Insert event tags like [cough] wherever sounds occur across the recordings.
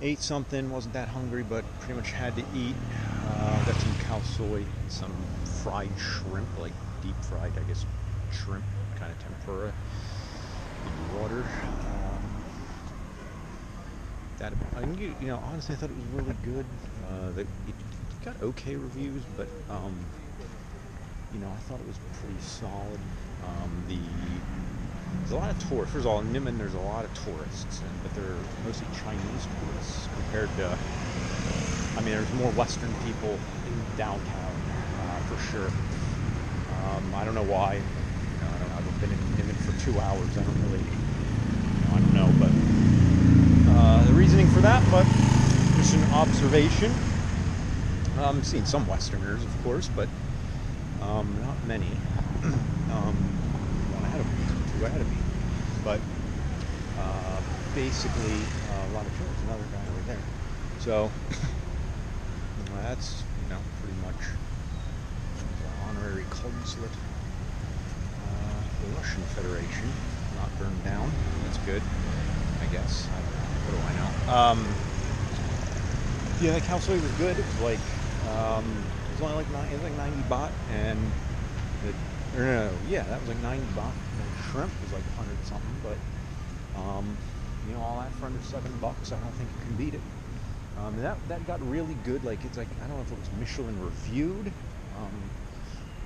ate something, wasn't that hungry, but pretty much had to eat. Uh, got some khao soi, some fried shrimp, like deep fried, I guess, shrimp, kind of tempura, water. Um, that get, you know, honestly, I thought it was really good. Uh, the, it got okay reviews, but um, you know, I thought it was pretty solid. Um, the there's a lot of tourists. First of all, in Nimman, there's a lot of tourists, but they're mostly Chinese tourists compared to. I mean, there's more Western people in downtown uh, for sure. Um, I don't know why. You know, I don't, know. I've been in Nimman for two hours. I don't really. You know, I don't know, but uh, the reasoning for that, but just an observation. I'm seeing some Westerners, of course, but um, not many. [clears throat] um, me. But uh, basically, uh, a lot of tourists. Another guy over there. So [laughs] that's you know pretty much the honorary consulate. Uh, the Russian Federation not burned down. That's good, I guess. I. What do I know? Um, yeah, the soy was good. It was like um, it was only like it was like 90 baht, and or no, yeah, that was like 90 baht. The shrimp was like 100 something, but um, you know, all that for under seven bucks, I don't think you can beat it. Um, that that got really good. Like it's like I don't know if it was Michelin reviewed. Um,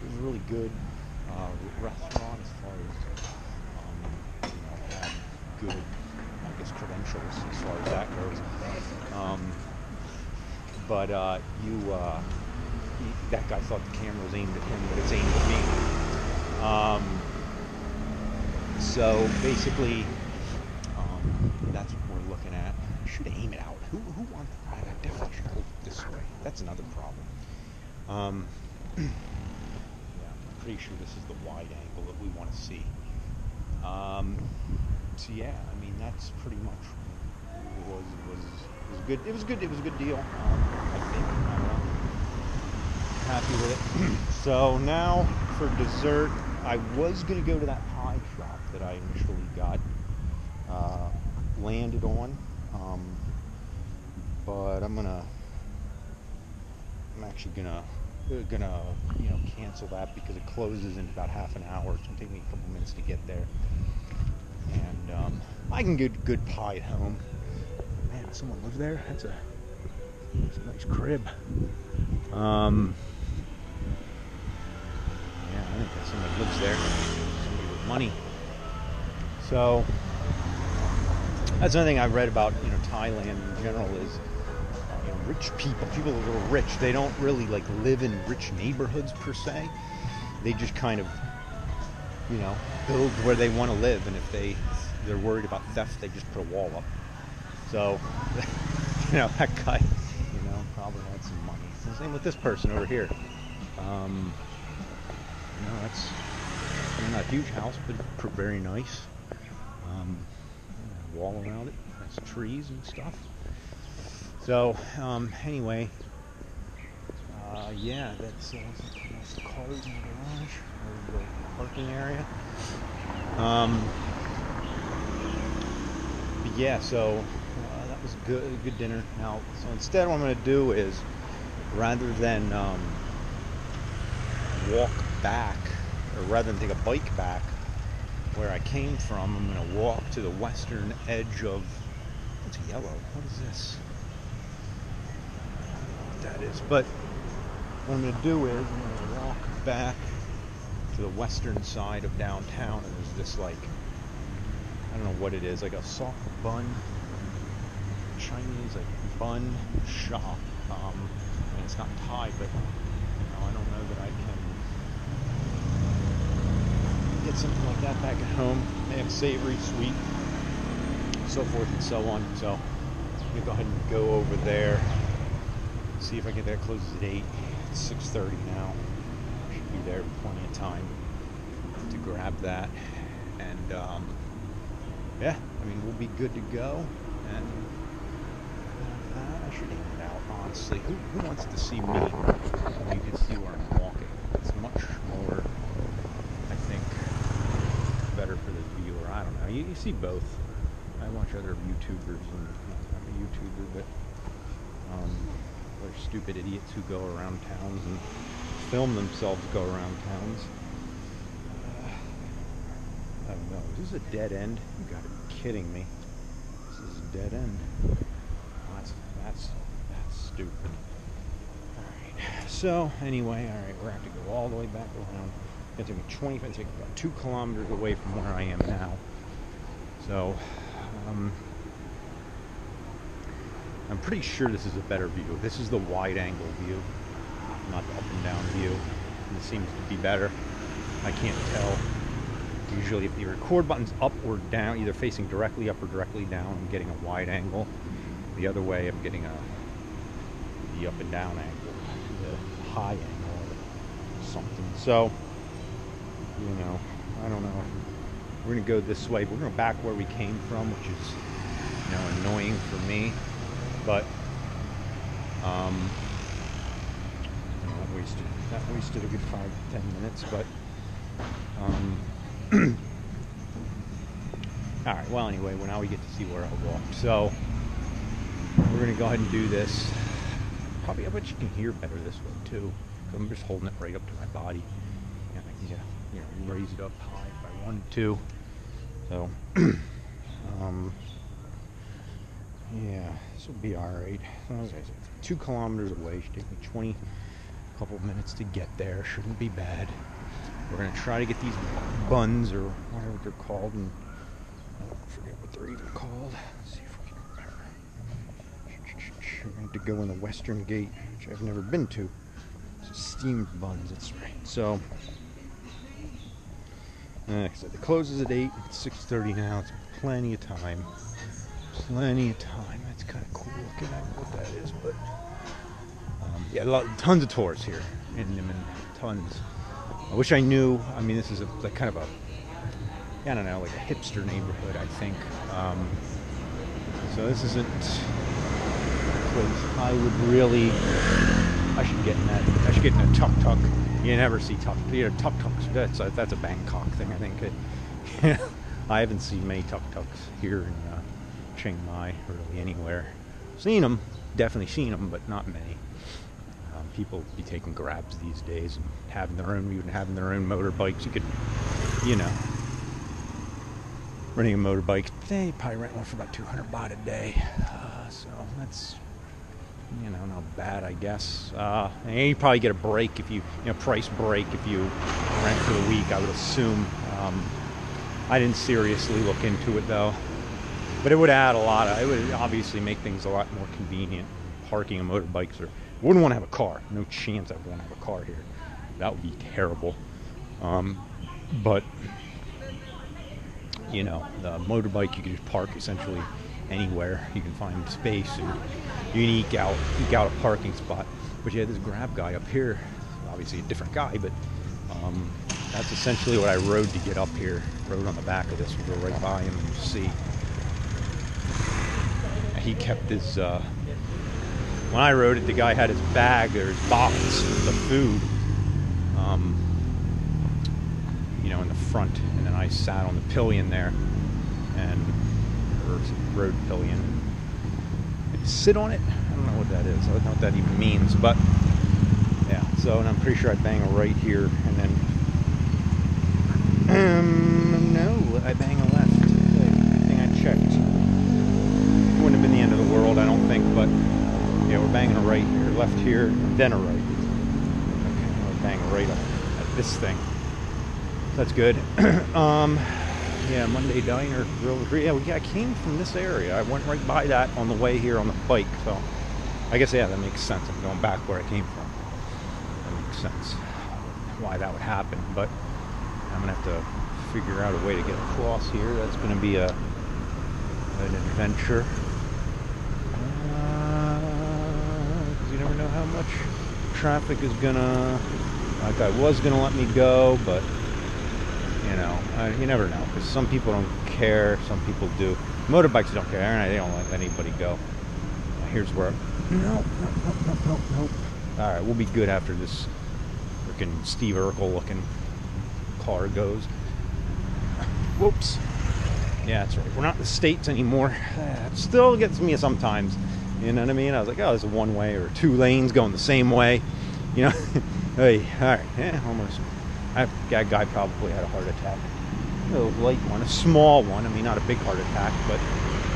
it was a really good uh, restaurant as far as um, you know had good, I guess, credentials as far as that goes. Um, but uh, you, uh, he, that guy thought the camera was aimed at him, but it's aimed at me. Um, so basically, um, that's what we're looking at. I should aim it out. Who, who wants? I definitely should go this way. That's another problem. Um, [clears throat] yeah, I'm pretty sure this is the wide angle that we want to see. Um, so yeah, I mean that's pretty much was was was good. It was good. It was a good deal. Um, I think. I don't know. Happy with it. [clears throat] so now for dessert, I was gonna go to that pie shop that I initially got uh, landed on, um, but I'm gonna. I'm actually gonna uh, gonna you know cancel that because it closes in about half an hour. It's gonna take me a couple minutes to get there, and um, I can get good pie at home. Man, someone live there? That's a, that's a nice crib. Um, I think that somebody lives there. Somebody with money. So that's another thing I've read about you know Thailand in general is you know, rich people, people that are rich, they don't really like live in rich neighborhoods per se. They just kind of you know build where they want to live, and if they they're worried about theft, they just put a wall up. So [laughs] you know that guy, you know, probably had some money. The same with this person over here. Um, know, that's not a huge house, but very nice. Um, wall around it, nice trees and stuff. So, um, anyway, uh, yeah, that's, uh, that's the cars in the garage, or the parking area. Um, but yeah, so uh, that was good, good dinner. Now, so instead, what I'm going to do is, rather than um, walk back, or rather than take a bike back where I came from, I'm going to walk to the western edge of. What's yellow? What is this? that is. But what I'm going to do is I'm going to walk back to the western side of downtown, and there's this like I don't know what it is, like a soft bun Chinese like bun shop. Um, I mean, it's not Thai, but you know, I don't know that I can get something like that back at home. They have savory, sweet, so forth and so on. So I'm gonna go ahead and go over there see if I get that closes at 8. It's 6.30 now. Should be there plenty of time to grab that. And, um, yeah, I mean, we'll be good to go. And uh, I should aim it out, honestly. Who, who wants to see me? So you can see where I'm walking. It's much more, I think, better for the viewer. I don't know. You, see both. I watch other YouTubers and I mean, YouTuber, but um, they're stupid idiots who go around towns and film themselves go around towns. Uh, I don't know. Is this a dead end? You gotta be kidding me. This is a dead end. That's that's that's stupid. Alright. So anyway, alright, we're gonna have to go all the way back around. It's gonna me 20 minutes, about two kilometers away from where I am now. So, um, I'm pretty sure this is a better view. This is the wide angle view, not the up and down view. This seems to be better. I can't tell. Usually, if the record button's up or down, either facing directly up or directly down, I'm getting a wide angle. The other way, I'm getting a the up and down angle, the high angle, or something. So, you know, I don't know. We're gonna go this way, we're gonna back where we came from, which is, you know, annoying for me. But, um, that wasted that wasted a good five ten minutes. But, um, [clears throat] all right. Well, anyway, well now we get to see where I walked. So we're gonna go ahead and do this. Probably, I bet you can hear better this way too. I'm just holding it right up to my body. Yeah, yeah you know, raise it up high if two. So, [clears throat] um, yeah, this will be all right. Two kilometers away. Should take me 20, couple minutes to get there. Shouldn't be bad. We're gonna try to get these buns or whatever they're called, and I forget what they're even called. Let's see if we can remember. We're going to go in the Western Gate, which I've never been to. It's steamed buns. That's right. So. Like I said, it closes at 8. It's 6.30 now. It's plenty of time. Plenty of time. That's kind of cool looking at what that is. But, um, yeah, lot, tons of tours here in Nimman. Tons. I wish I knew. I mean, this is a, like kind of a, I don't know, like a hipster neighborhood, I think. Um, so this isn't because I would really, I should get in that, I should get in a tuk tuk you never see tuk you know tuk tuks. That's a, that's a Bangkok thing, I think. [laughs] I haven't seen many tuk tuks here in uh, Chiang Mai, really anywhere. Seen them, definitely seen them, but not many. Um, people be taking grabs these days and having their own, even having their own motorbikes. You could, you know, renting a motorbike. They probably rent one for about 200 baht a day. Uh, so that's you know, not bad, I guess. Uh, and you probably get a break if you, you know, price break if you rent for the week. I would assume. Um, I didn't seriously look into it though, but it would add a lot. Of, it would obviously make things a lot more convenient. Parking a motorbikes or wouldn't want to have a car. No chance I would want to have a car here. That would be terrible. Um, but you know, the motorbike you could just park essentially anywhere you can find space and you can eke out eke out a parking spot. But you had this grab guy up here, obviously a different guy, but um, that's essentially what I rode to get up here. Rode on the back of this. Go right by him and see. He kept his. Uh, when I rode it, the guy had his bag or his box of food, um, you know, in the front, and then I sat on the pillion there, and or road pillion. Sit on it? I don't know what that is. I don't know what that even means, but yeah. So, and I'm pretty sure I bang a right here, and then um, no, I bang a left. Good thing I checked. Wouldn't have been the end of the world, I don't think, but yeah, we're banging a right here, left here, then a right. Okay, we're banging right at this thing. That's good. [clears throat] um, yeah, Monday Diner Grill. Yeah, we, I came from this area. I went right by that on the way here on the bike. So I guess, yeah, that makes sense. I'm going back where I came from. That makes sense why that would happen. But I'm going to have to figure out a way to get across here. That's going to be a an adventure. Uh, you never know how much traffic is going to... Like I was going to let me go, but you know, uh, you never know because some people don't care, some people do. Motorbikes don't care, and they don't let anybody go. Here's where. Nope, nope, nope, nope, nope, nope. All right, we'll be good after this freaking Steve Urkel looking car goes. Whoops. Yeah, that's right. We're not in the states anymore. It still gets me sometimes. You know what I mean? I was like, oh, there's a one way or two lanes going the same way. You know, [laughs] hey, all right, yeah, almost. I, that guy probably had a heart attack. A light one, a small one. I mean, not a big heart attack, but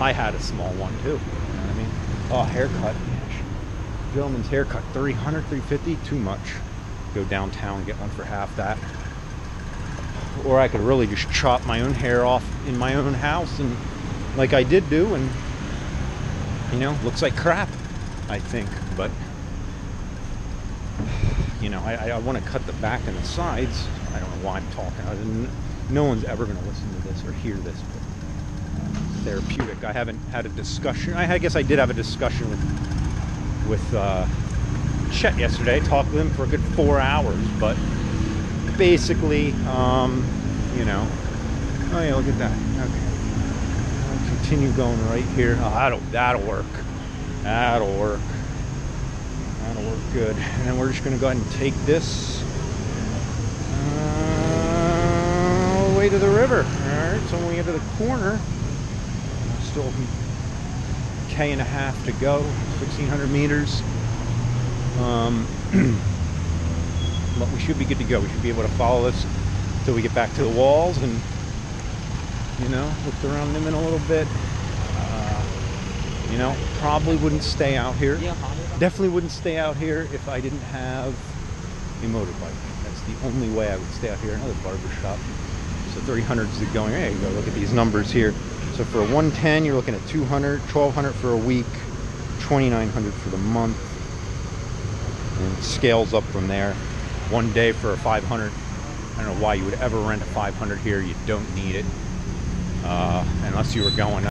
I had a small one too. You know what I mean? Oh, haircut. Gentleman's haircut, 300, 350, too much. Go downtown and get one for half that. Or I could really just chop my own hair off in my own house and like I did do and you know, looks like crap, I think, but you know, I, I want to cut the back and the sides. I don't know why I'm talking. no one's ever going to listen to this or hear this, but uh, therapeutic. I haven't had a discussion. I, guess I did have a discussion with with uh, Chet yesterday. Talked with him for a good four hours, but basically, um, you know, oh yeah, look at that. Okay, I'll continue going right here. Oh, that'll that'll work. That'll work. That'll work good. And then we're just going to go ahead and take this uh, all the way to the river. All right, so when we get to the corner, still K and a half to go, 1,600 meters. Um, [clears throat] but we should be good to go. We should be able to follow this until we get back to the walls and, you know, looked around them in a little bit. Uh, you know, probably wouldn't stay out here. Definitely wouldn't stay out here if I didn't have a motorbike. That's the only way I would stay out here. Another barber shop. So 300s is going. Hey, go look at these numbers here. So for a 110, you're looking at 200, 1200 for a week, 2900 for the month, and scales up from there. One day for a 500. I don't know why you would ever rent a 500 here. You don't need it uh, unless you were going.